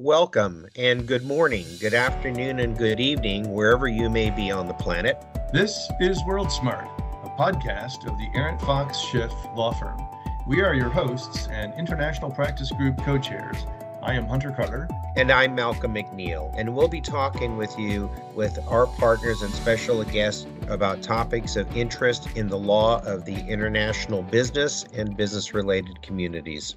Welcome and good morning, good afternoon, and good evening, wherever you may be on the planet. This is World Smart, a podcast of the Arent Fox Schiff Law Firm. We are your hosts and International Practice Group co chairs. I am Hunter Carter. And I'm Malcolm McNeil. And we'll be talking with you with our partners and special guests about topics of interest in the law of the international business and business related communities.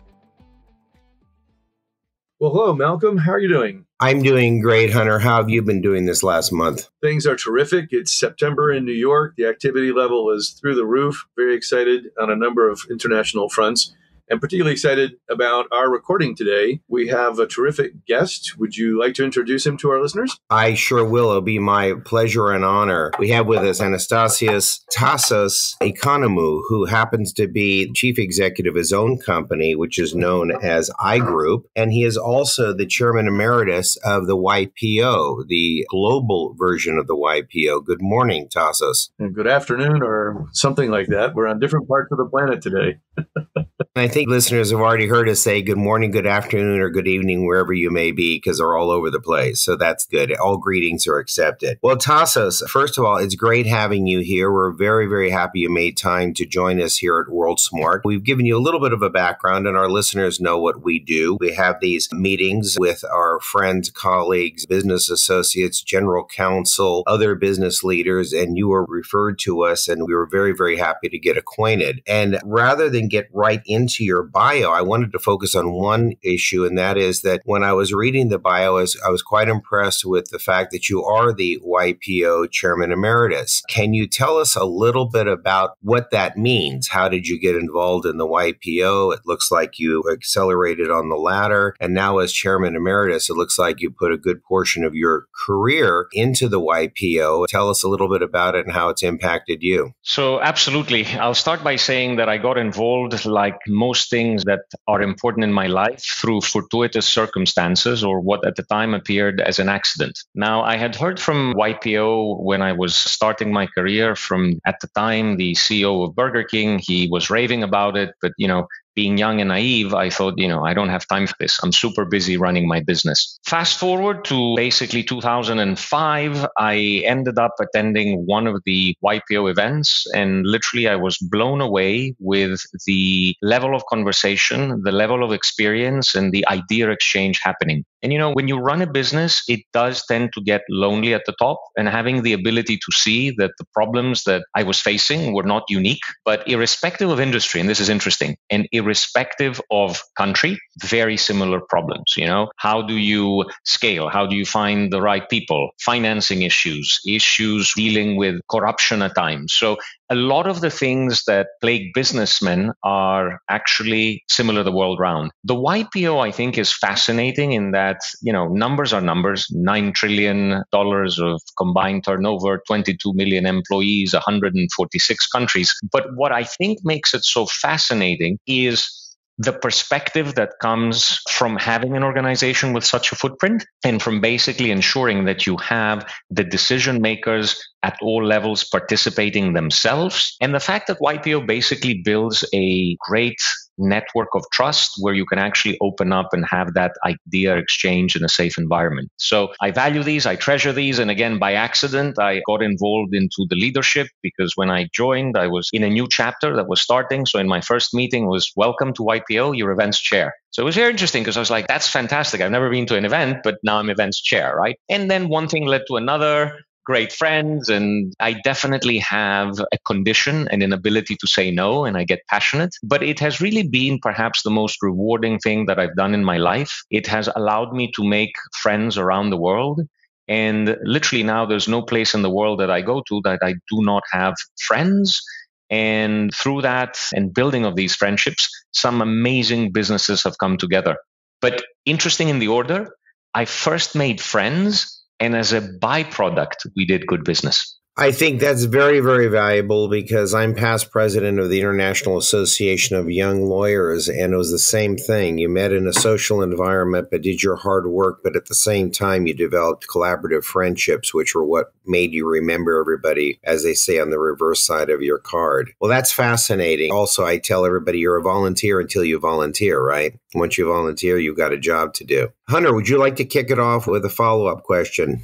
Well, hello, Malcolm. How are you doing? I'm doing great, Hunter. How have you been doing this last month? Things are terrific. It's September in New York. The activity level is through the roof. Very excited on a number of international fronts and particularly excited about our recording today. We have a terrific guest. Would you like to introduce him to our listeners? I sure will. It'll be my pleasure and honor. We have with us Anastasios Tassos Economou, who happens to be chief executive of his own company, which is known as iGroup. And he is also the chairman emeritus of the YPO, the global version of the YPO. Good morning, Tassos. And good afternoon, or something like that. We're on different parts of the planet today. I think listeners have already heard us say good morning, good afternoon, or good evening, wherever you may be, because they're all over the place. So that's good. All greetings are accepted. Well, Tassos, first of all, it's great having you here. We're very, very happy you made time to join us here at World Smart. We've given you a little bit of a background, and our listeners know what we do. We have these meetings with our friends, colleagues, business associates, general counsel, other business leaders, and you were referred to us, and we were very, very happy to get acquainted. And rather than get right into your bio, I wanted to focus on one issue, and that is that when I was reading the bio, I was, I was quite impressed with the fact that you are the YPO chairman emeritus. Can you tell us a little bit about what that means? How did you get involved in the YPO? It looks like you accelerated on the ladder, and now as chairman emeritus, it looks like you put a good portion of your career into the YPO. Tell us a little bit about it and how it's impacted you. So, absolutely. I'll start by saying that I got involved like most things that are important in my life through fortuitous circumstances or what at the time appeared as an accident. Now, I had heard from YPO when I was starting my career from at the time the CEO of Burger King. He was raving about it, but you know, being young and naive, I thought, you know, I don't have time for this. I'm super busy running my business. Fast forward to basically 2005, I ended up attending one of the YPO events, and literally I was blown away with the level of conversation, the level of experience, and the idea exchange happening. And you know, when you run a business, it does tend to get lonely at the top. And having the ability to see that the problems that I was facing were not unique, but irrespective of industry, and this is interesting, and irrespective of country, very similar problems. You know, how do you scale? How do you find the right people? Financing issues, issues dealing with corruption at times. So a lot of the things that plague businessmen are actually similar the world round. The YPO, I think, is fascinating in that, you know, numbers are numbers $9 trillion of combined turnover, 22 million employees, 146 countries. But what I think makes it so fascinating is the perspective that comes from having an organization with such a footprint and from basically ensuring that you have the decision makers at all levels participating themselves. And the fact that YPO basically builds a great network of trust where you can actually open up and have that idea exchange in a safe environment. So I value these, I treasure these. And again, by accident, I got involved into the leadership because when I joined, I was in a new chapter that was starting. So in my first meeting was welcome to YPO, your events chair. So it was very interesting because I was like, that's fantastic. I've never been to an event, but now I'm events chair, right? And then one thing led to another great friends and I definitely have a condition and an ability to say no and I get passionate. But it has really been perhaps the most rewarding thing that I've done in my life. It has allowed me to make friends around the world. And literally now there's no place in the world that I go to that I do not have friends. And through that and building of these friendships, some amazing businesses have come together. But interesting in the order, I first made friends and as a byproduct, we did good business. I think that's very, very valuable because I'm past president of the International Association of Young Lawyers, and it was the same thing. You met in a social environment, but did your hard work, but at the same time, you developed collaborative friendships, which were what made you remember everybody, as they say on the reverse side of your card. Well, that's fascinating. Also, I tell everybody you're a volunteer until you volunteer, right? Once you volunteer, you've got a job to do. Hunter, would you like to kick it off with a follow up question?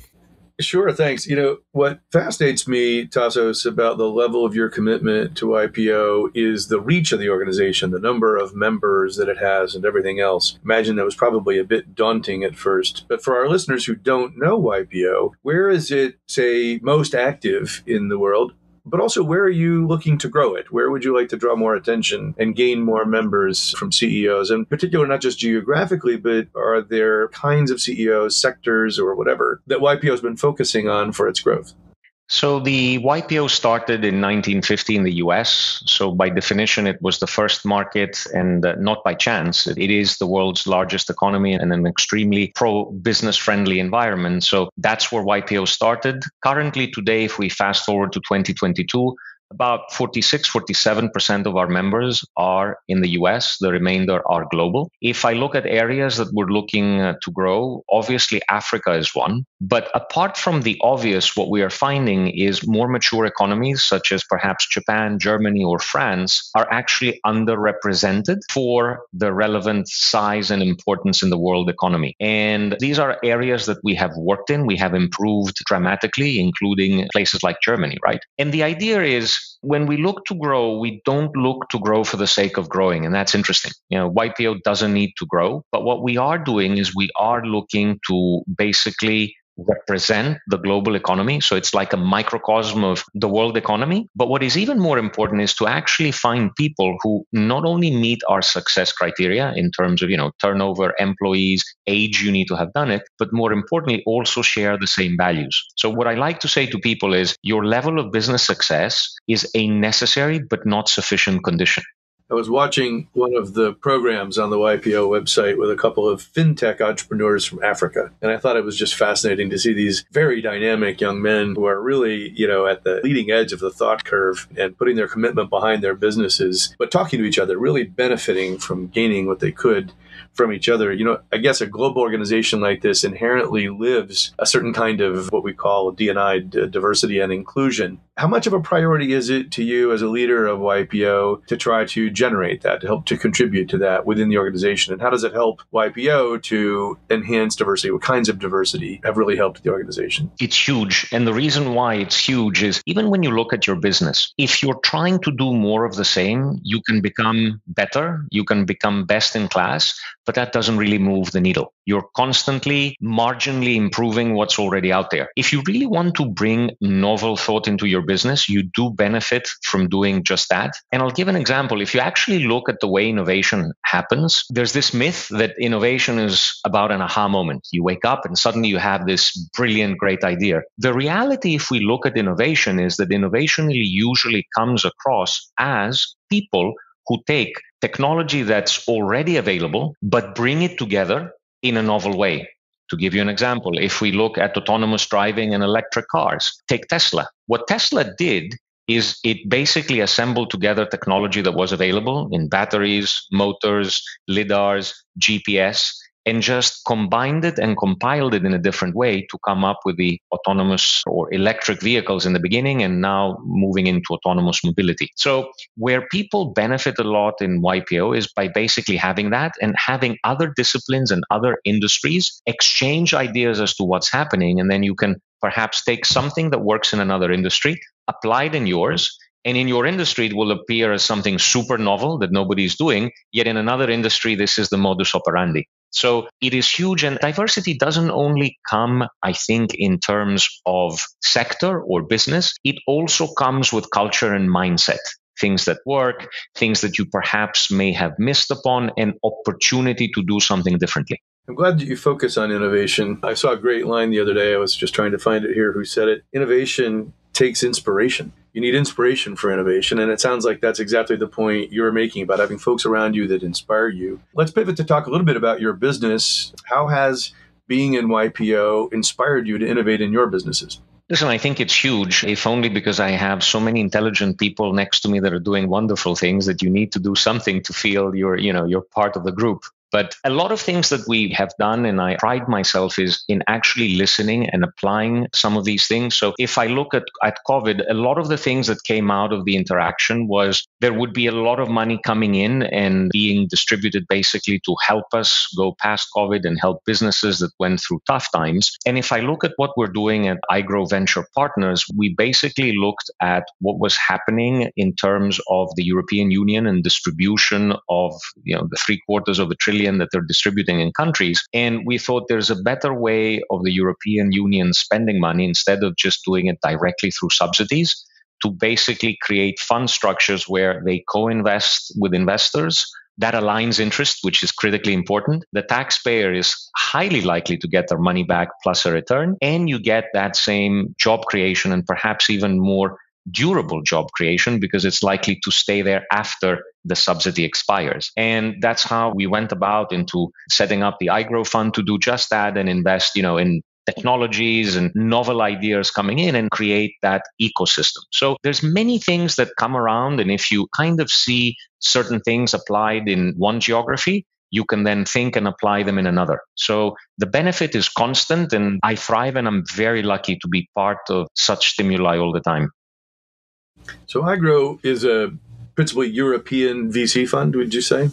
Sure, thanks. You know, what fascinates me, Tassos, about the level of your commitment to YPO is the reach of the organization, the number of members that it has, and everything else. Imagine that was probably a bit daunting at first. But for our listeners who don't know YPO, where is it, say, most active in the world? But also where are you looking to grow it? Where would you like to draw more attention and gain more members from CEOs? And particular, not just geographically, but are there kinds of CEOs, sectors, or whatever that YPO has been focusing on for its growth? So the YPO started in 1950 in the US. So by definition, it was the first market and uh, not by chance. It is the world's largest economy and an extremely pro business friendly environment. So that's where YPO started. Currently today, if we fast forward to 2022, about 46, 47% of our members are in the US. The remainder are global. If I look at areas that we're looking uh, to grow, obviously Africa is one. But apart from the obvious, what we are finding is more mature economies, such as perhaps Japan, Germany, or France, are actually underrepresented for the relevant size and importance in the world economy. And these are areas that we have worked in, we have improved dramatically, including places like Germany, right? And the idea is when we look to grow, we don't look to grow for the sake of growing. And that's interesting. You know, YPO doesn't need to grow. But what we are doing is we are looking to basically represent the global economy. So it's like a microcosm of the world economy. But what is even more important is to actually find people who not only meet our success criteria in terms of, you know, turnover, employees, age you need to have done it, but more importantly, also share the same values. So what I like to say to people is your level of business success is a necessary but not sufficient condition. I was watching one of the programs on the YPO website with a couple of fintech entrepreneurs from Africa. And I thought it was just fascinating to see these very dynamic young men who are really, you know, at the leading edge of the thought curve and putting their commitment behind their businesses, but talking to each other, really benefiting from gaining what they could from each other. You know, I guess a global organization like this inherently lives a certain kind of what we call DNI, diversity and inclusion. How much of a priority is it to you as a leader of YPO to try to generate that, to help to contribute to that within the organization? And how does it help YPO to enhance diversity? What kinds of diversity have really helped the organization? It's huge. And the reason why it's huge is even when you look at your business, if you're trying to do more of the same, you can become better, you can become best in class but that doesn't really move the needle. You're constantly marginally improving what's already out there. If you really want to bring novel thought into your business, you do benefit from doing just that. And I'll give an example. If you actually look at the way innovation happens, there's this myth that innovation is about an aha moment. You wake up and suddenly you have this brilliant, great idea. The reality, if we look at innovation, is that innovation usually comes across as people who take technology that's already available, but bring it together in a novel way. To give you an example, if we look at autonomous driving and electric cars, take Tesla. What Tesla did is it basically assembled together technology that was available in batteries, motors, LIDARs, GPS, and just combined it and compiled it in a different way to come up with the autonomous or electric vehicles in the beginning and now moving into autonomous mobility. So, where people benefit a lot in YPO is by basically having that and having other disciplines and other industries exchange ideas as to what's happening. And then you can perhaps take something that works in another industry, apply it in yours, and in your industry, it will appear as something super novel that nobody's doing. Yet in another industry, this is the modus operandi. So it is huge. And diversity doesn't only come, I think, in terms of sector or business, it also comes with culture and mindset. Things that work, things that you perhaps may have missed upon, and opportunity to do something differently. I'm glad that you focus on innovation. I saw a great line the other day. I was just trying to find it here who said it. Innovation takes inspiration. You need inspiration for innovation. And it sounds like that's exactly the point you're making about having folks around you that inspire you. Let's pivot to talk a little bit about your business. How has being in YPO inspired you to innovate in your businesses? Listen, I think it's huge, if only because I have so many intelligent people next to me that are doing wonderful things that you need to do something to feel you're, you know, you're part of the group. But a lot of things that we have done, and I pride myself is in actually listening and applying some of these things. So if I look at, at COVID, a lot of the things that came out of the interaction was there would be a lot of money coming in and being distributed basically to help us go past COVID and help businesses that went through tough times. And if I look at what we're doing at iGrow Venture Partners, we basically looked at what was happening in terms of the European Union and distribution of you know the three quarters of a trillion trillion that they're distributing in countries. And we thought there's a better way of the European Union spending money instead of just doing it directly through subsidies to basically create fund structures where they co-invest with investors that aligns interest, which is critically important. The taxpayer is highly likely to get their money back plus a return, and you get that same job creation and perhaps even more durable job creation because it's likely to stay there after the subsidy expires. And that's how we went about into setting up the iGrow fund to do just that and invest, you know, in technologies and novel ideas coming in and create that ecosystem. So there's many things that come around and if you kind of see certain things applied in one geography, you can then think and apply them in another. So the benefit is constant and I thrive and I'm very lucky to be part of such stimuli all the time. So iGrow is a principally European VC fund, would you say?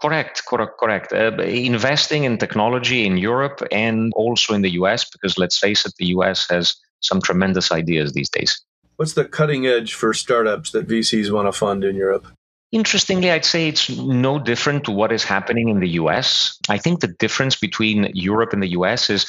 Correct, correct, correct. Uh, investing in technology in Europe and also in the US, because let's face it, the US has some tremendous ideas these days. What's the cutting edge for startups that VCs want to fund in Europe? Interestingly, I'd say it's no different to what is happening in the US. I think the difference between Europe and the US is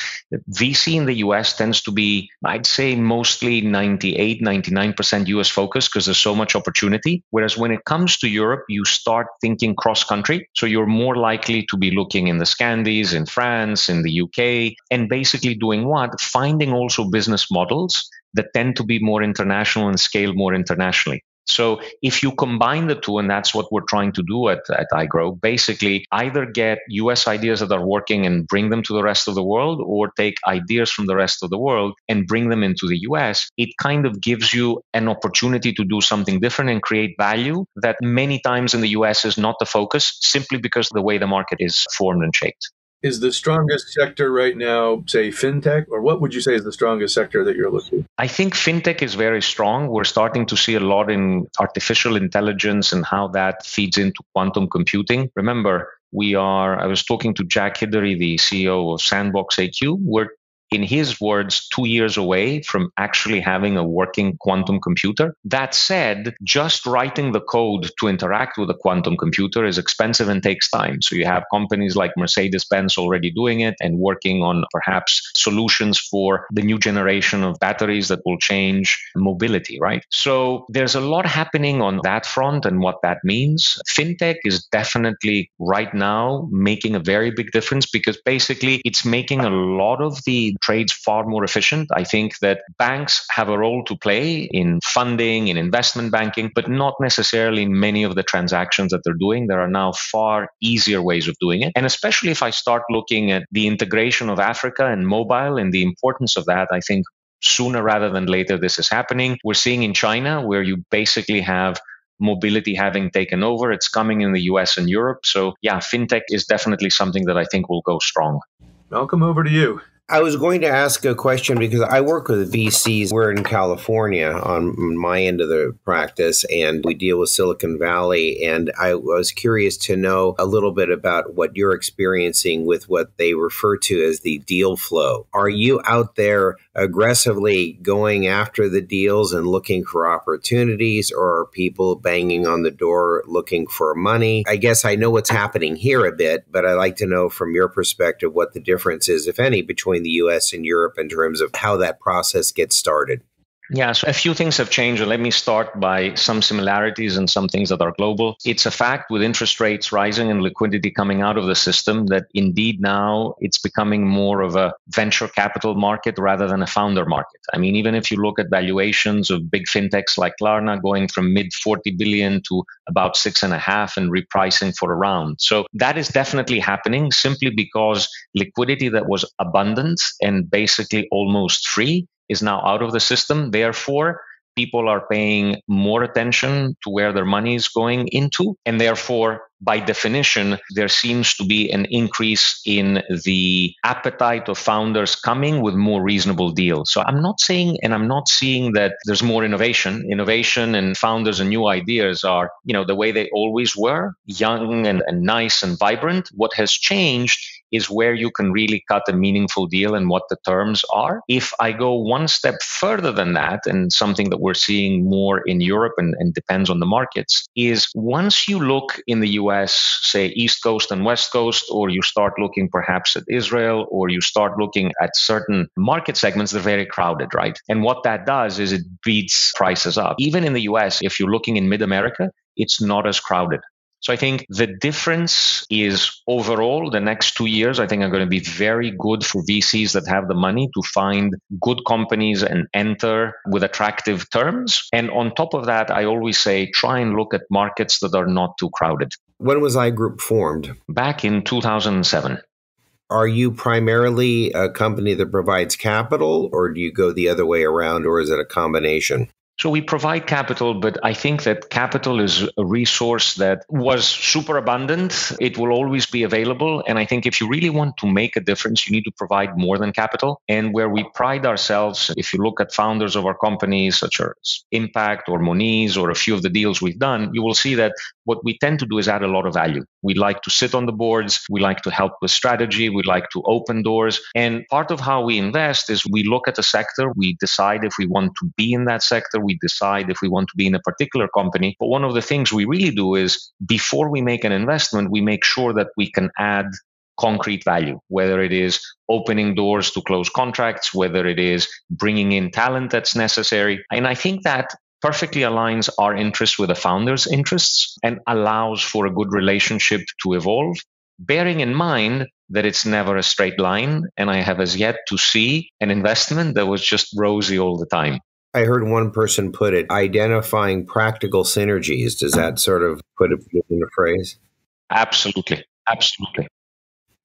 VC in the US tends to be, I'd say, mostly 98, 99% US focused because there's so much opportunity. Whereas when it comes to Europe, you start thinking cross country. So you're more likely to be looking in the Scandies, in France, in the UK, and basically doing what? Finding also business models that tend to be more international and scale more internationally. So if you combine the two, and that's what we're trying to do at, at iGrow, basically either get US ideas that are working and bring them to the rest of the world, or take ideas from the rest of the world and bring them into the US, it kind of gives you an opportunity to do something different and create value that many times in the US is not the focus simply because the way the market is formed and shaped is the strongest sector right now, say fintech, or what would you say is the strongest sector that you're looking? I think fintech is very strong. We're starting to see a lot in artificial intelligence and how that feeds into quantum computing. Remember, we are, I was talking to Jack Hidary, the CEO of Sandbox AQ. We're in his words, two years away from actually having a working quantum computer. That said, just writing the code to interact with a quantum computer is expensive and takes time. So you have companies like Mercedes Benz already doing it and working on perhaps solutions for the new generation of batteries that will change mobility, right? So there's a lot happening on that front and what that means. FinTech is definitely right now making a very big difference because basically it's making a lot of the trades far more efficient. I think that banks have a role to play in funding, in investment banking, but not necessarily in many of the transactions that they're doing. There are now far easier ways of doing it. And especially if I start looking at the integration of Africa and mobile and the importance of that, I think sooner rather than later this is happening. We're seeing in China where you basically have mobility having taken over. It's coming in the US and Europe. So, yeah, fintech is definitely something that I think will go strong. Malcolm over to you. I was going to ask a question because I work with VCs. We're in California on my end of the practice, and we deal with Silicon Valley. And I was curious to know a little bit about what you're experiencing with what they refer to as the deal flow. Are you out there aggressively going after the deals and looking for opportunities, or are people banging on the door looking for money? I guess I know what's happening here a bit, but I'd like to know from your perspective what the difference is, if any, between the US and Europe in terms of how that process gets started? Yeah, so a few things have changed. Let me start by some similarities and some things that are global. It's a fact with interest rates rising and liquidity coming out of the system that indeed now it's becoming more of a venture capital market rather than a founder market. I mean, even if you look at valuations of big fintechs like Klarna going from mid 40 billion to about six and a half and repricing for a round. So that is definitely happening simply because liquidity that was abundant and basically almost free is now out of the system. Therefore, people are paying more attention to where their money is going into. And therefore, by definition, there seems to be an increase in the appetite of founders coming with more reasonable deals. So I'm not saying, and I'm not seeing that there's more innovation. Innovation and founders and new ideas are, you know, the way they always were, young and, and nice and vibrant. What has changed is where you can really cut a meaningful deal and what the terms are. If I go one step further than that, and something that we're seeing more in Europe and, and depends on the markets, is once you look in the US, say East Coast and West Coast, or you start looking perhaps at Israel, or you start looking at certain market segments, they're very crowded, right? And what that does is it beats prices up. Even in the US, if you're looking in mid America, it's not as crowded. So I think the difference is overall the next two years, I think are going to be very good for VCs that have the money to find good companies and enter with attractive terms. And on top of that, I always say try and look at markets that are not too crowded. When was iGroup formed? Back in 2007. Are you primarily a company that provides capital, or do you go the other way around, or is it a combination? So we provide capital, but I think that capital is a resource that was super abundant. It will always be available. And I think if you really want to make a difference, you need to provide more than capital. And where we pride ourselves, if you look at founders of our companies, such as Impact or Monese or a few of the deals we've done, you will see that what we tend to do is add a lot of value. We like to sit on the boards. We like to help with strategy. We like to open doors. And part of how we invest is we look at a sector. We decide if we want to be in that sector we decide if we want to be in a particular company. But one of the things we really do is before we make an investment, we make sure that we can add concrete value, whether it is opening doors to close contracts, whether it is bringing in talent that's necessary. And I think that perfectly aligns our interests with the founder's interests and allows for a good relationship to evolve, bearing in mind that it's never a straight line. And I have as yet to see an investment that was just rosy all the time. I heard one person put it identifying practical synergies. Does that sort of put it in a phrase? Absolutely. Absolutely.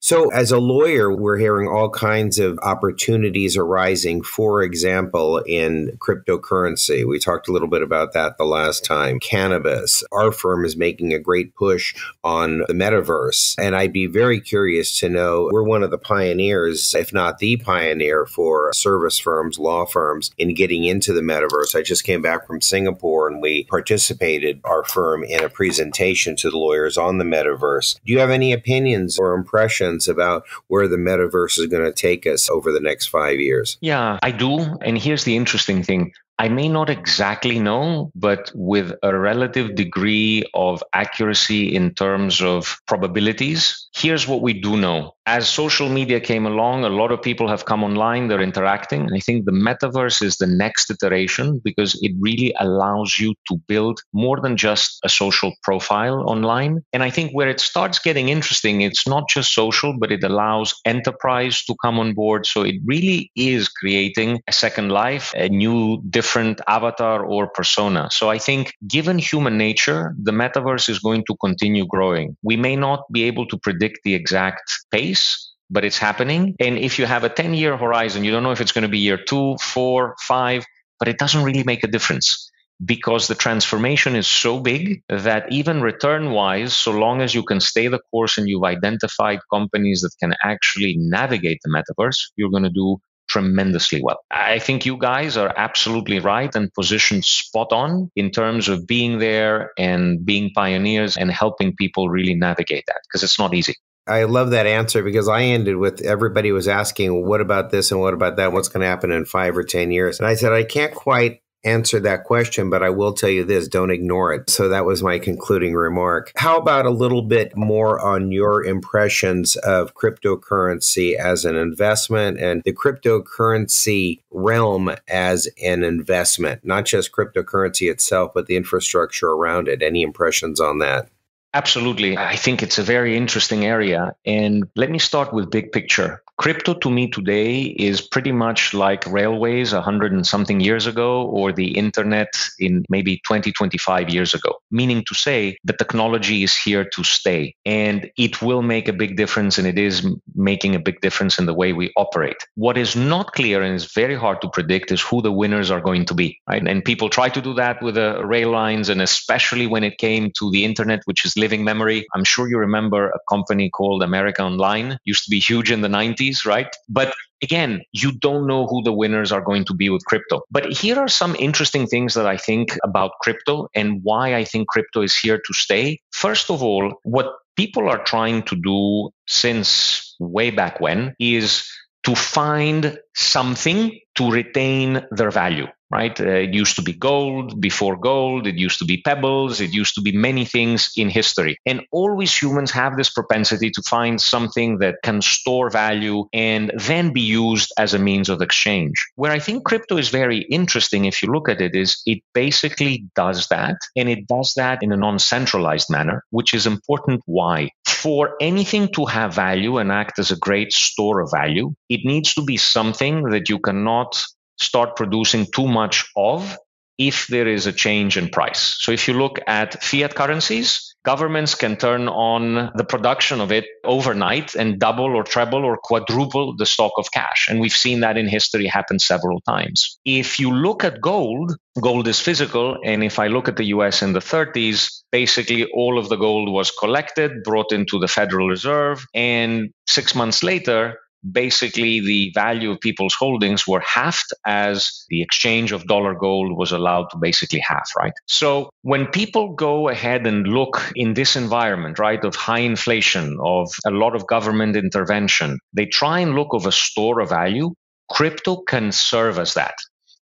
So, as a lawyer, we're hearing all kinds of opportunities arising. For example, in cryptocurrency, we talked a little bit about that the last time. Cannabis. Our firm is making a great push on the metaverse. And I'd be very curious to know we're one of the pioneers, if not the pioneer, for service firms, law firms in getting into the metaverse. I just came back from Singapore and we participated, our firm, in a presentation to the lawyers on the metaverse. Do you have any opinions or impressions? About where the metaverse is going to take us over the next five years? Yeah, I do. And here's the interesting thing I may not exactly know, but with a relative degree of accuracy in terms of probabilities, here's what we do know. As social media came along, a lot of people have come online, they're interacting. And I think the metaverse is the next iteration because it really allows you to build more than just a social profile online. And I think where it starts getting interesting, it's not just social, but it allows enterprise to come on board. So it really is creating a second life, a new, different different avatar or persona. So I think given human nature, the metaverse is going to continue growing. We may not be able to predict the exact pace, but it's happening. And if you have a 10 year horizon, you don't know if it's going to be year two, four, five, but it doesn't really make a difference because the transformation is so big that even return wise, so long as you can stay the course and you've identified companies that can actually navigate the metaverse, you're going to do tremendously well. I think you guys are absolutely right and positioned spot on in terms of being there and being pioneers and helping people really navigate that because it's not easy. I love that answer because I ended with everybody was asking, what about this and what about that? What's going to happen in five or 10 years? And I said, I can't quite answer that question, but I will tell you this don't ignore it. So that was my concluding remark. How about a little bit more on your impressions of cryptocurrency as an investment and the cryptocurrency realm as an investment? Not just cryptocurrency itself, but the infrastructure around it. Any impressions on that? Absolutely. I think it's a very interesting area. And let me start with big picture. Crypto to me today is pretty much like railways 100 and something years ago or the internet in maybe 20, 25 years ago, meaning to say the technology is here to stay and it will make a big difference and it is making a big difference in the way we operate. What is not clear and is very hard to predict is who the winners are going to be. Right? And people try to do that with the rail lines and especially when it came to the internet, which is living memory. I'm sure you remember a company called America Online, used to be huge in the 90s, right? But again, you don't know who the winners are going to be with crypto. But here are some interesting things that I think about crypto and why I think crypto is here to stay. First of all, what people are trying to do since way back when is to find something to retain their value right? Uh, it used to be gold before gold. It used to be pebbles. It used to be many things in history. And always humans have this propensity to find something that can store value and then be used as a means of exchange. Where I think crypto is very interesting, if you look at it, is it basically does that. And it does that in a non centralized manner, which is important. Why? For anything to have value and act as a great store of value, it needs to be something that you cannot start producing too much of if there is a change in price. So if you look at fiat currencies, governments can turn on the production of it overnight and double or treble or quadruple the stock of cash. And we've seen that in history happen several times. If you look at gold, gold is physical. And if I look at the US in the 30s, basically all of the gold was collected, brought into the Federal Reserve. And six months later, basically the value of people's holdings were halved as the exchange of dollar gold was allowed to basically half, right? So when people go ahead and look in this environment, right, of high inflation, of a lot of government intervention, they try and look of a store of value. Crypto can serve as that.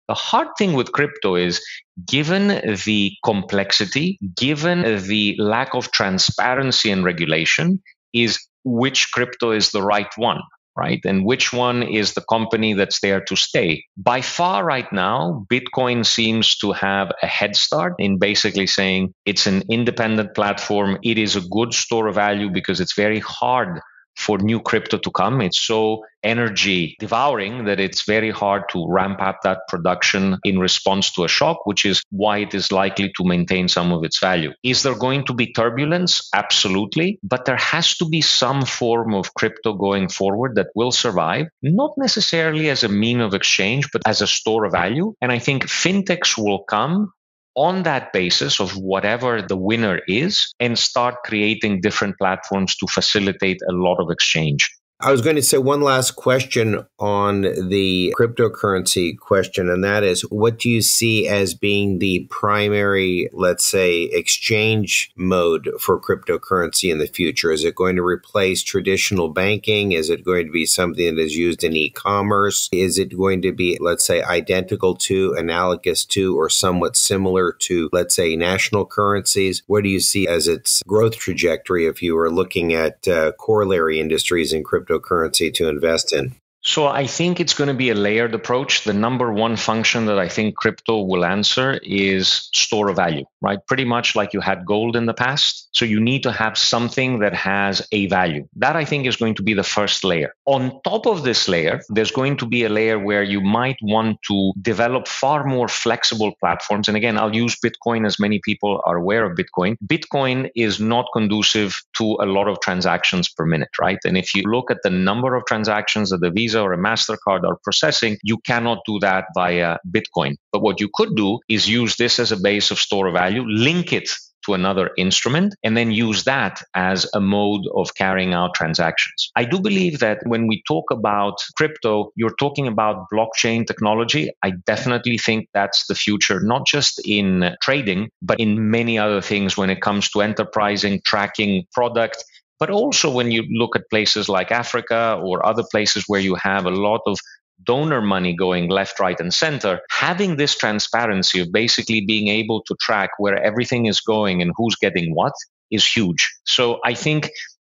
The hard thing with crypto is given the complexity, given the lack of transparency and regulation, is which crypto is the right one right? And which one is the company that's there to stay? By far, right now, Bitcoin seems to have a head start in basically saying it's an independent platform. It is a good store of value because it's very hard for new crypto to come. It's so energy devouring that it's very hard to ramp up that production in response to a shock, which is why it is likely to maintain some of its value. Is there going to be turbulence? Absolutely. But there has to be some form of crypto going forward that will survive, not necessarily as a mean of exchange, but as a store of value. And I think fintechs will come on that basis of whatever the winner is and start creating different platforms to facilitate a lot of exchange. I was going to say one last question on the cryptocurrency question, and that is what do you see as being the primary, let's say, exchange mode for cryptocurrency in the future? Is it going to replace traditional banking? Is it going to be something that is used in e commerce? Is it going to be, let's say, identical to, analogous to, or somewhat similar to, let's say, national currencies? What do you see as its growth trajectory if you were looking at uh, corollary industries in crypto? Cryptocurrency to invest in? So I think it's going to be a layered approach. The number one function that I think crypto will answer is store of value, right? Pretty much like you had gold in the past. So you need to have something that has a value. That I think is going to be the first layer. On top of this layer, there's going to be a layer where you might want to develop far more flexible platforms. And again, I'll use Bitcoin as many people are aware of Bitcoin. Bitcoin is not conducive to a lot of transactions per minute, right? And if you look at the number of transactions that the Visa Visa or a MasterCard are processing, you cannot do that via Bitcoin. But what you could do is use this as a base of store of value, link it to another instrument and then use that as a mode of carrying out transactions. I do believe that when we talk about crypto, you're talking about blockchain technology. I definitely think that's the future, not just in trading, but in many other things when it comes to enterprising, tracking product but also when you look at places like Africa or other places where you have a lot of donor money going left, right, and center, having this transparency of basically being able to track where everything is going and who's getting what is huge. So I think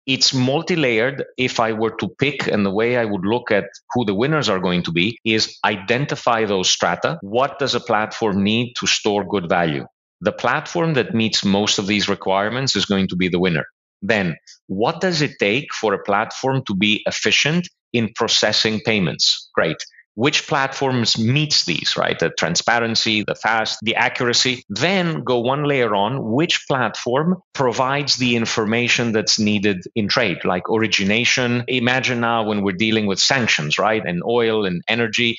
it's multi-layered if i were to pick and the way i would look at who the winners are going to be is identify those strata what does a platform need to store good value The platform that meets most of these requirements is going to be the winner. Then, what does it take for a platform to be efficient in processing payments? Great. Which platforms meets these right? The transparency the fast the accuracy. Then go one layer on which platform provides the information that's needed in trade like origination. Imagine now when we're dealing with sanctions right? And oil and energy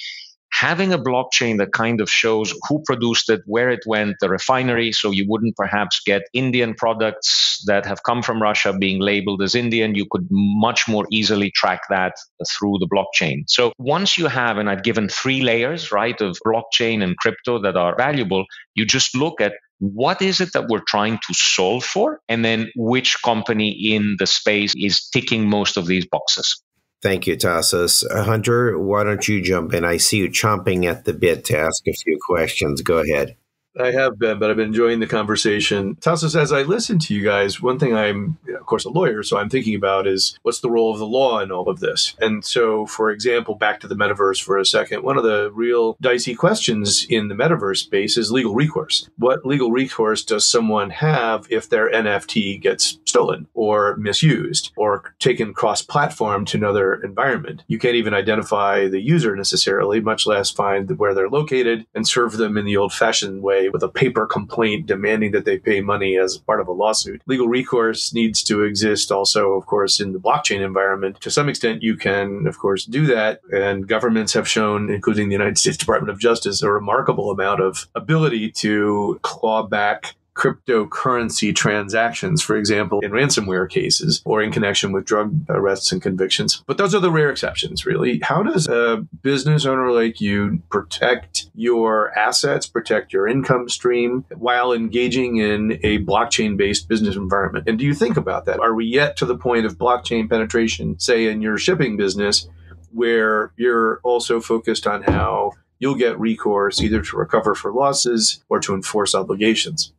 having a blockchain that kind of shows who produced it, where it went, the refinery, so you wouldn't perhaps get Indian products that have come from Russia being labeled as Indian. You could much more easily track that through the blockchain. So once you have, and I've given three layers, right, of blockchain and crypto that are valuable, you just look at what is it that we're trying to solve for, and then which company in the space is ticking most of these boxes. Thank you, Tassos. Uh, Hunter, why don't you jump in? I see you chomping at the bit to ask a few questions. Go ahead. I have been, but I've been enjoying the conversation. Tassos, as I listen to you guys, one thing I'm, of course, a lawyer, so I'm thinking about is what's the role of the law in all of this? And so, for example, back to the metaverse for a second, one of the real dicey questions in the metaverse space is legal recourse. What legal recourse does someone have if their NFT gets stolen or misused or taken cross platform to another environment? You can't even identify the user necessarily, much less find where they're located and serve them in the old fashioned way with a paper complaint demanding that they pay money as part of a lawsuit. Legal recourse needs to exist also, of course, in the blockchain environment. To some extent, you can, of course, do that. And governments have shown, including the United States Department of Justice, a remarkable amount of ability to claw back cryptocurrency transactions, for example, in ransomware cases or in connection with drug arrests and convictions. But those are the rare exceptions, really. How does a business owner like you protect your assets, protect your income stream while engaging in a blockchain based business environment? And do you think about that? Are we yet to the point of blockchain penetration, say, in your shipping business, where you're also focused on how you'll get recourse either to recover for losses or to enforce obligations?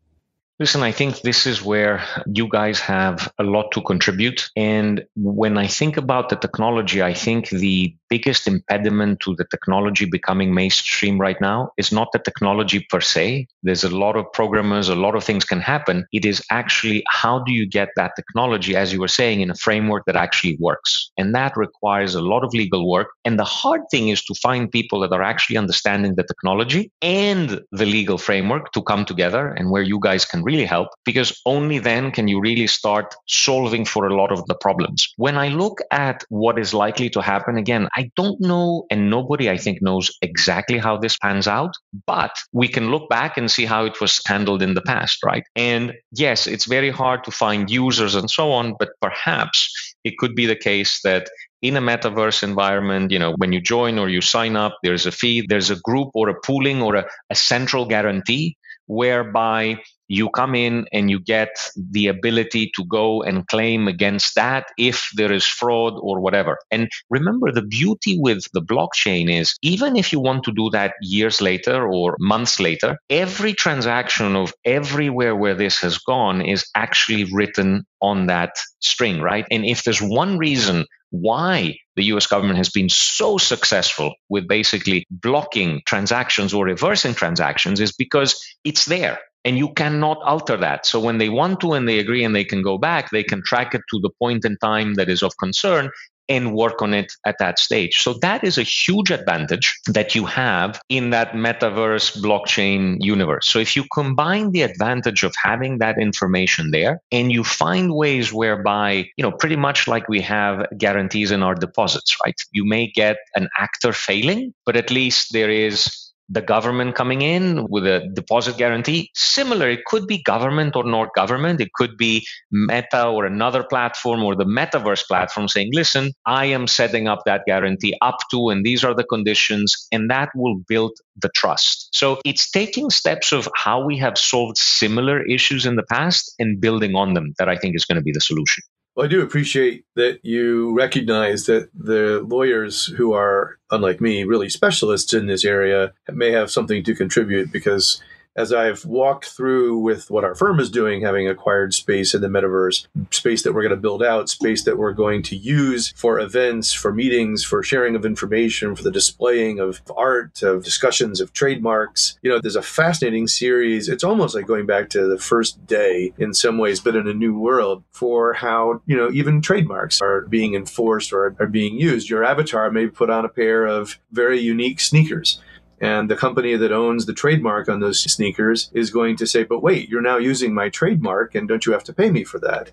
Listen, I think this is where you guys have a lot to contribute. And when I think about the technology, I think the biggest impediment to the technology becoming mainstream right now is not the technology per se. There's a lot of programmers, a lot of things can happen. It is actually how do you get that technology, as you were saying, in a framework that actually works? And that requires a lot of legal work. And the hard thing is to find people that are actually understanding the technology and the legal framework to come together and where you guys can really help because only then can you really start solving for a lot of the problems. When I look at what is likely to happen, again, don't know, and nobody I think knows exactly how this pans out, but we can look back and see how it was handled in the past, right? And yes, it's very hard to find users and so on, but perhaps it could be the case that in a metaverse environment, you know, when you join or you sign up, there's a fee, there's a group or a pooling or a, a central guarantee whereby you come in and you get the ability to go and claim against that if there is fraud or whatever. And remember, the beauty with the blockchain is even if you want to do that years later or months later, every transaction of everywhere where this has gone is actually written on that string, right? And if there's one reason why the US government has been so successful with basically blocking transactions or reversing transactions is because it's there and you cannot alter that. So when they want to and they agree and they can go back, they can track it to the point in time that is of concern and work on it at that stage. So that is a huge advantage that you have in that metaverse blockchain universe. So if you combine the advantage of having that information there and you find ways whereby, you know, pretty much like we have guarantees in our deposits, right? You may get an actor failing, but at least there is the government coming in with a deposit guarantee. Similar, it could be government or not government. It could be Meta or another platform or the metaverse platform saying, listen, I am setting up that guarantee up to, and these are the conditions, and that will build the trust. So it's taking steps of how we have solved similar issues in the past and building on them that I think is going to be the solution. Well, I do appreciate that you recognize that the lawyers who are, unlike me, really specialists in this area may have something to contribute because as I've walked through with what our firm is doing, having acquired space in the metaverse, space that we're going to build out, space that we're going to use for events, for meetings, for sharing of information, for the displaying of art, of discussions of trademarks. You know, there's a fascinating series. It's almost like going back to the first day in some ways, but in a new world for how, you know, even trademarks are being enforced or are being used. Your avatar may put on a pair of very unique sneakers and the company that owns the trademark on those sneakers is going to say, but wait, you're now using my trademark and don't you have to pay me for that?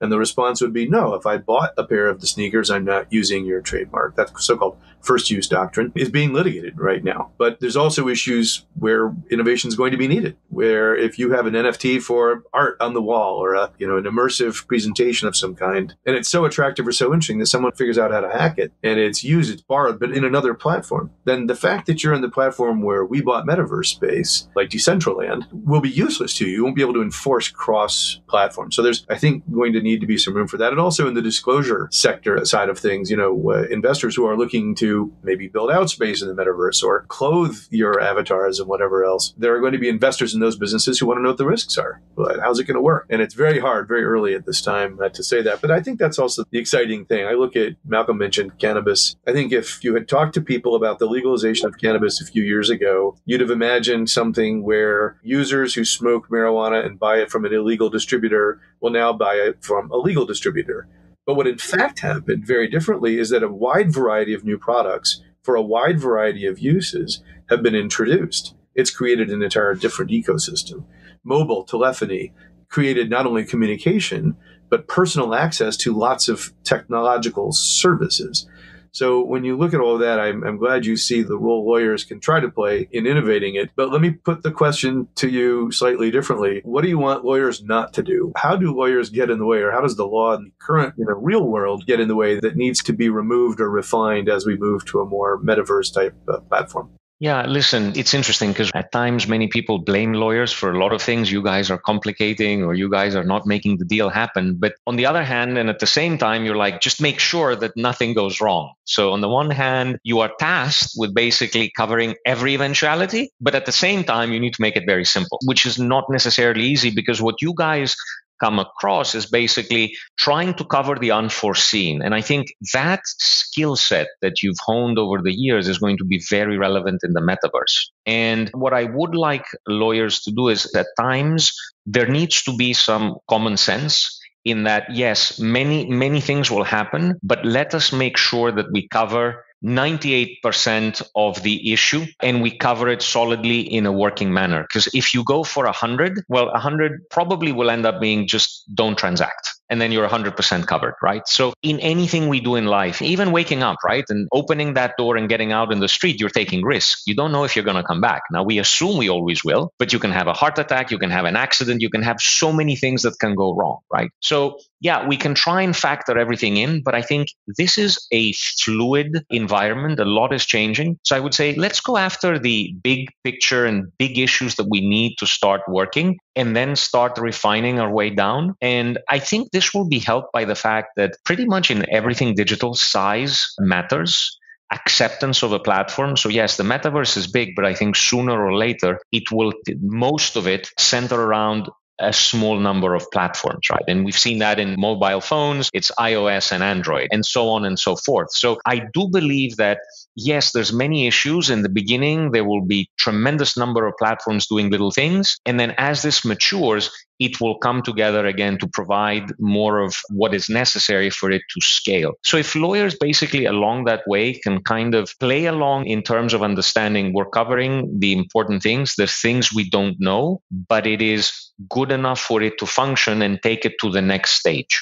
And the response would be no, if I bought a pair of the sneakers, I'm not using your trademark. That's so called first use doctrine is being litigated right now. But there's also issues where innovation is going to be needed, where if you have an NFT for art on the wall or a, you know, an immersive presentation of some kind, and it's so attractive or so interesting that someone figures out how to hack it and it's used, it's borrowed, but in another platform, then the fact that you're in the platform where we bought metaverse space, like Decentraland, will be useless to you. You won't be able to enforce cross platform. So there's, I think, going to need to be some room for that. And also in the disclosure sector side of things, you know, uh, investors who are looking to maybe build out space in the metaverse or clothe your avatars and whatever else, there are going to be investors in those businesses who want to know what the risks are. How's it going to work? And it's very hard, very early at this time uh, to say that. But I think that's also the exciting thing. I look at Malcolm mentioned cannabis. I think if you had talked to people about the legalization of cannabis a few years ago, you'd have imagined something where users who smoke marijuana and buy it from an illegal distributor will now buy it from a legal distributor. But what in fact happened very differently is that a wide variety of new products for a wide variety of uses have been introduced. It's created an entire different ecosystem. Mobile telephony created not only communication, but personal access to lots of technological services. So when you look at all of that, I'm, I'm glad you see the role lawyers can try to play in innovating it. But let me put the question to you slightly differently. What do you want lawyers not to do? How do lawyers get in the way, or how does the law in the current, in the real world, get in the way that needs to be removed or refined as we move to a more metaverse type uh, platform? Yeah, listen, it's interesting because at times many people blame lawyers for a lot of things. You guys are complicating or you guys are not making the deal happen. But on the other hand, and at the same time, you're like, just make sure that nothing goes wrong. So on the one hand, you are tasked with basically covering every eventuality. But at the same time, you need to make it very simple, which is not necessarily easy because what you guys come across is basically trying to cover the unforeseen. And I think that skill set that you've honed over the years is going to be very relevant in the metaverse. And what I would like lawyers to do is at times there needs to be some common sense in that, yes, many, many things will happen, but let us make sure that we cover 98% of the issue and we cover it solidly in a working manner. Because if you go for 100, well, 100 probably will end up being just don't transact and then you're 100% covered, right? So in anything we do in life, even waking up, right, and opening that door and getting out in the street, you're taking risk. You don't know if you're going to come back. Now we assume we always will, but you can have a heart attack, you can have an accident, you can have so many things that can go wrong, right? So yeah, we can try and factor everything in, but I think this is a fluid environment. A lot is changing. So I would say let's go after the big picture and big issues that we need to start working and then start refining our way down. And I think this will be helped by the fact that pretty much in everything digital, size matters acceptance of a platform. So yes, the metaverse is big, but I think sooner or later it will most of it center around a small number of platforms, right? And we've seen that in mobile phones, it's iOS and Android, and so on and so forth. So I do believe that yes, there's many issues in the beginning. There will be tremendous number of platforms doing little things, and then as this matures, it will come together again to provide more of what is necessary for it to scale. So if lawyers basically along that way can kind of play along in terms of understanding we're covering the important things, the things we don't know, but it is good enough for it to function and take it to the next stage.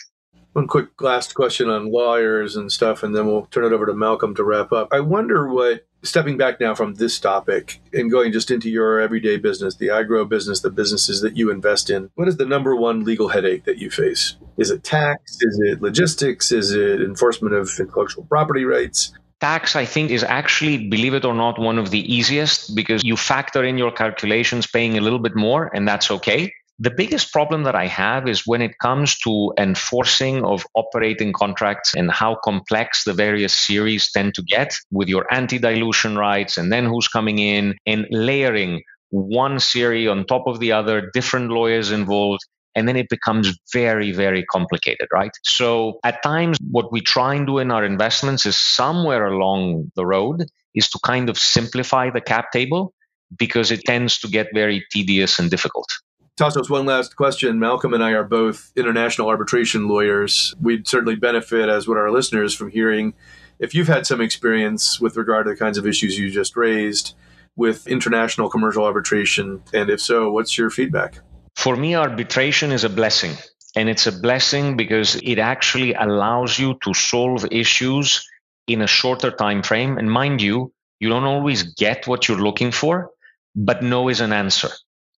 One quick last question on lawyers and stuff, and then we'll turn it over to Malcolm to wrap up. I wonder what, stepping back now from this topic and going just into your everyday business, the agro business, the businesses that you invest in, what is the number one legal headache that you face? Is it tax? Is it logistics? Is it enforcement of intellectual property rights? tax, I think, is actually, believe it or not, one of the easiest because you factor in your calculations paying a little bit more, and that's okay. The biggest problem that I have is when it comes to enforcing of operating contracts and how complex the various series tend to get with your anti dilution rights and then who's coming in and layering one series on top of the other, different lawyers involved. And then it becomes very, very complicated, right? So at times, what we try and do in our investments is somewhere along the road is to kind of simplify the cap table because it tends to get very tedious and difficult. Tassos, one last question. Malcolm and I are both international arbitration lawyers. We'd certainly benefit, as would our listeners, from hearing if you've had some experience with regard to the kinds of issues you just raised with international commercial arbitration. And if so, what's your feedback? For me, arbitration is a blessing. And it's a blessing because it actually allows you to solve issues in a shorter time frame. And mind you, you don't always get what you're looking for, but no is an answer.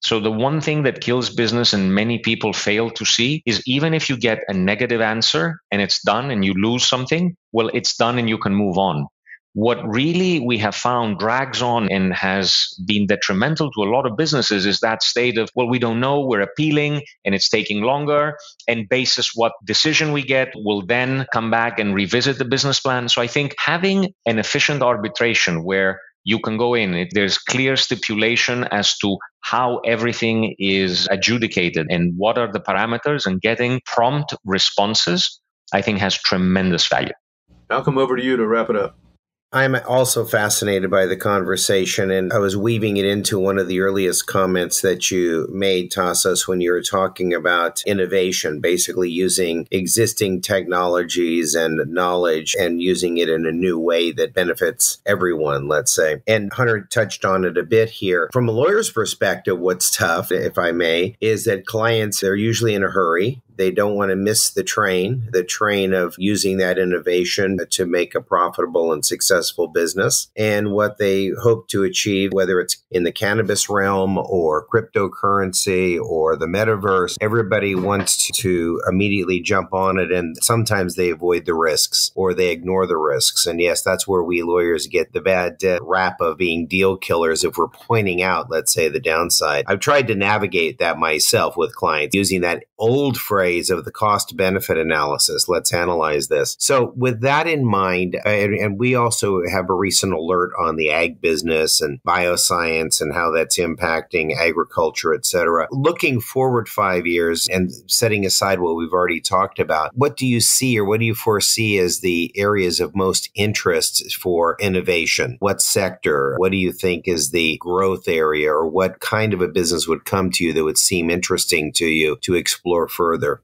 So the one thing that kills business and many people fail to see is even if you get a negative answer and it's done and you lose something, well, it's done and you can move on. What really we have found drags on and has been detrimental to a lot of businesses is that state of, well, we don't know, we're appealing and it's taking longer. And basis what decision we get, we'll then come back and revisit the business plan. So I think having an efficient arbitration where you can go in. There's clear stipulation as to how everything is adjudicated and what are the parameters, and getting prompt responses, I think, has tremendous value. I'll come over to you to wrap it up. I'm also fascinated by the conversation, and I was weaving it into one of the earliest comments that you made, Tassos, when you were talking about innovation, basically using existing technologies and knowledge and using it in a new way that benefits everyone, let's say. And Hunter touched on it a bit here. From a lawyer's perspective, what's tough, if I may, is that clients, they're usually in a hurry. They don't want to miss the train, the train of using that innovation to make a profitable and successful business. And what they hope to achieve, whether it's in the cannabis realm or cryptocurrency or the metaverse, everybody wants to immediately jump on it. And sometimes they avoid the risks or they ignore the risks. And yes, that's where we lawyers get the bad rap of being deal killers if we're pointing out, let's say, the downside. I've tried to navigate that myself with clients using that old phrase of the cost benefit analysis. Let's analyze this. So, with that in mind, and, and, we also have a recent alert on the ag business and bioscience and how that's impacting agriculture, et cetera. Looking forward five years and setting aside what we've already talked about, what do you see or what do you foresee as the areas of most interest for innovation? What sector? What do you think is the growth area or what kind of a business would come to you that would seem interesting to you to explore further?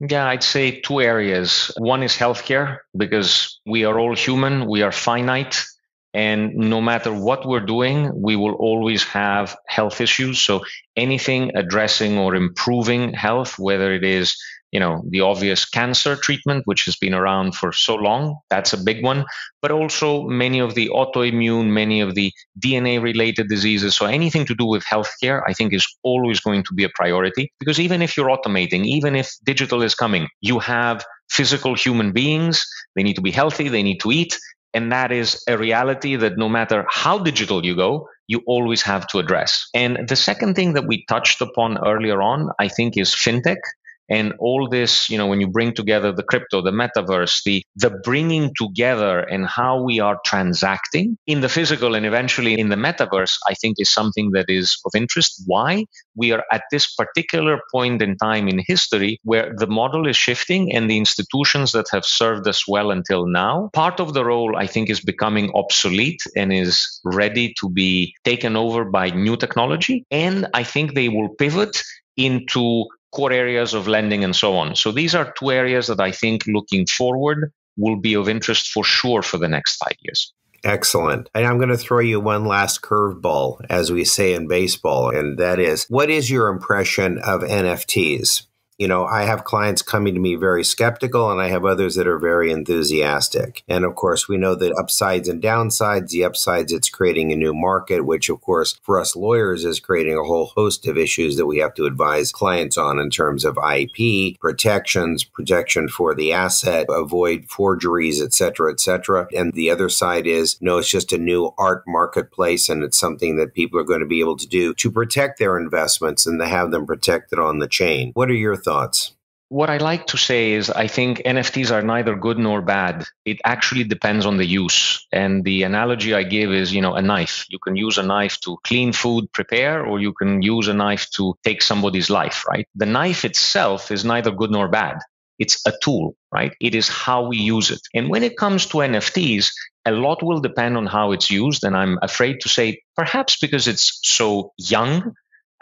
Yeah, I'd say two areas. One is healthcare because we are all human, we are finite. And no matter what we're doing, we will always have health issues. So anything addressing or improving health, whether it is you know the obvious cancer treatment which has been around for so long. That's a big one. But also many of the autoimmune many of the dna related diseases. So anything to do with healthcare i think is always going to be a priority. Because even if you're automating even if digital is coming you have physical human beings. They need to be healthy. They need to eat. And that is a reality that no matter how digital you go, you always have to address. And the second thing that we touched upon earlier on, I think, is fintech and all this you know when you bring together the crypto the metaverse the the bringing together and how we are transacting in the physical and eventually in the metaverse i think is something that is of interest. Why? We are at this particular point in time in history where the model is shifting and the institutions that have served us well until now part of the role i think is becoming obsolete and is ready to be taken over by new technology. And i think they will pivot into core areas of lending and so on. So these are two areas that I think looking forward will be of interest for sure for the next five years. Excellent. And I'm going to throw you one last curveball, as we say in baseball, and that is what is your impression of NFTs? You know, I have clients coming to me very skeptical, and I have others that are very enthusiastic. And of course, we know the upsides and downsides. The upsides, it's creating a new market, which, of course, for us lawyers, is creating a whole host of issues that we have to advise clients on in terms of IP protections, protection for the asset, avoid forgeries, et cetera, et cetera. And the other side is, no, it's just a new art marketplace, and it's something that people are going to be able to do to protect their investments and to have them protected on the chain. What are your thoughts? what I like to say is I think NFTs are neither good nor bad. It actually depends on the use. And the analogy I give is, you know, a knife. You can use a knife to clean food, prepare, or you can use a knife to take somebody's life, right? The knife itself is neither good nor bad. It's a tool, right? It is how we use it. And when it comes to NFTs, a lot will depend on how it's used. And I'm afraid to say, perhaps because it's so young,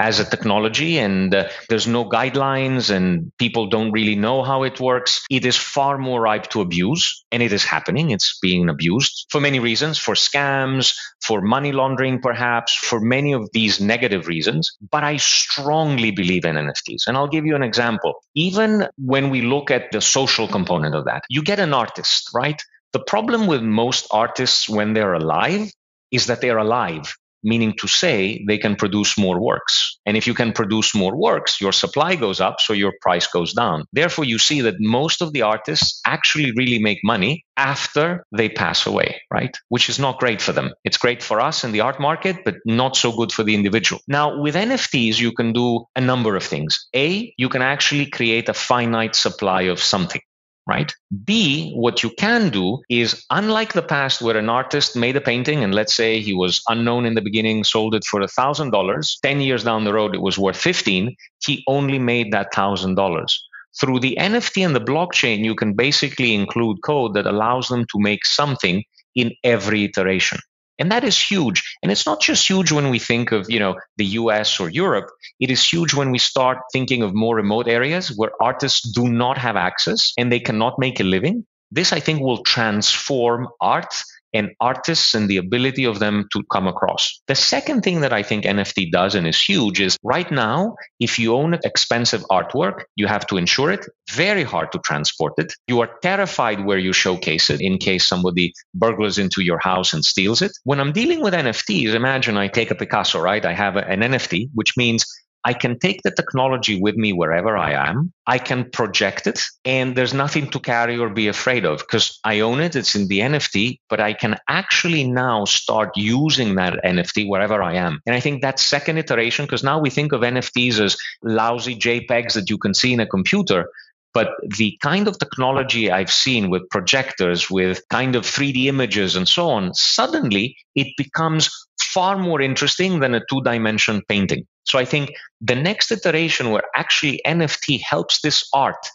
as a technology and uh, there's no guidelines and people don't really know how it works, it is far more ripe to abuse. And it is happening. It's being abused for many reasons for scams, for money laundering, perhaps, for many of these negative reasons. But I strongly believe in NFTs. And I'll give you an example. Even when we look at the social component of that, you get an artist, right? The problem with most artists when they're alive is that they're alive meaning to say they can produce more works. And if you can produce more works, your supply goes up, so your price goes down. Therefore, you see that most of the artists actually really make money after they pass away, right? Which is not great for them. It's great for us in the art market, but not so good for the individual. Now, with NFTs, you can do a number of things. A, you can actually create a finite supply of something right? B, what you can do is unlike the past where an artist made a painting and let's say he was unknown in the beginning, sold it for a thousand dollars, 10 years down the road it was worth 15, he only made that thousand dollars. Through the NFT and the blockchain, you can basically include code that allows them to make something in every iteration. And that is huge. And it's not just huge when we think of, you know, the US or Europe. It is huge when we start thinking of more remote areas where artists do not have access and they cannot make a living. This, I think, will transform art and artists and the ability of them to come across. The second thing that I think NFT does and is huge is right now, if you own expensive artwork, you have to insure it, very hard to transport it. You are terrified where you showcase it in case somebody burglars into your house and steals it. When I'm dealing with NFTs, imagine I take a Picasso, right? I have an NFT, which means I can take the technology with me wherever I am. I can project it, and there's nothing to carry or be afraid of because I own it. It's in the NFT, but I can actually now start using that NFT wherever I am. And I think that second iteration, because now we think of NFTs as lousy JPEGs that you can see in a computer. But the kind of technology I've seen with projectors, with kind of 3D images and so on, suddenly it becomes far more interesting than a two dimension painting. So I think the next iteration where actually NFT helps this art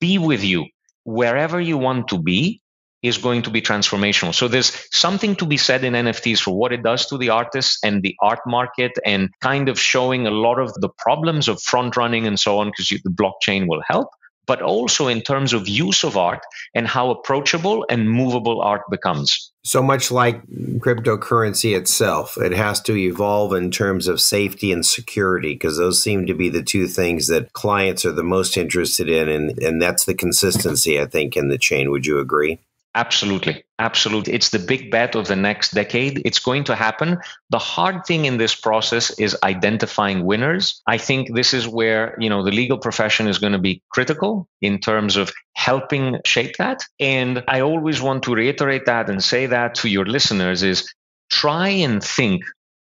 be with you wherever you want to be is going to be transformational. So there's something to be said in NFTs for what it does to the artists and the art market and kind of showing a lot of the problems of front running and so on because the blockchain will help but also in terms of use of art and how approachable and movable art becomes. So much like cryptocurrency itself, it has to evolve in terms of safety and security because those seem to be the two things that clients are the most interested in. And, and that's the consistency, I think, in the chain. Would you agree? Absolutely. Absolutely. It's the big bet of the next decade. It's going to happen. The hard thing in this process is identifying winners. I think this is where, you know, the legal profession is going to be critical in terms of helping shape that. And I always want to reiterate that and say that to your listeners is try and think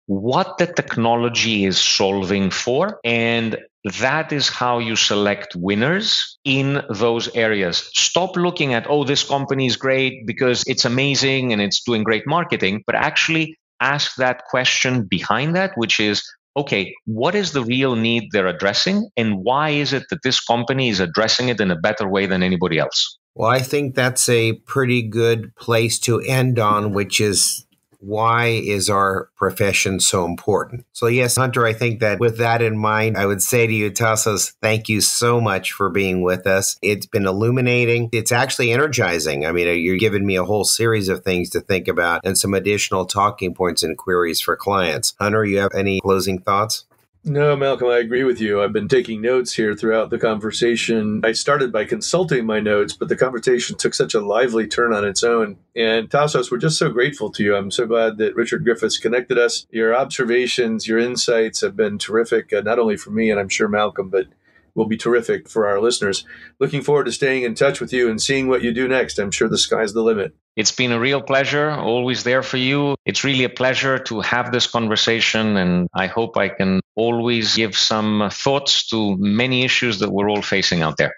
what the technology is solving for and that is how you select winners in those areas. Stop looking at, oh, this company is great because it's amazing and it's doing great marketing, but actually ask that question behind that, which is, okay, what is the real need they're addressing? And why is it that this company is addressing it in a better way than anybody else? Well, I think that's a pretty good place to end on, which is why is our profession so important? So, yes, Hunter, I think that with that in mind, I would say to you, Tassos, thank you so much for being with us. It's been illuminating. It's actually energizing. I mean, uh, you're giving me a whole series of things to think about and some additional talking points and queries for clients. Hunter, you have any closing thoughts? No, Malcolm, I agree with you. I've been taking notes here throughout the conversation. I started by consulting my notes, but the conversation took such a lively turn on its own. And Tassos, we're just so grateful to you. I'm so glad that Richard Griffiths connected us. Your observations, your insights have been terrific, uh, not only for me and I'm sure Malcolm, but will be terrific for our listeners. Looking forward to staying in touch with you and seeing what you do next. I'm sure the sky's the limit. It's been a real pleasure, always there for you. It's really a pleasure to have this conversation, and I hope I can always give some thoughts to many issues that we're all facing out there.